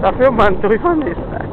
Dafür man durchfahren ist.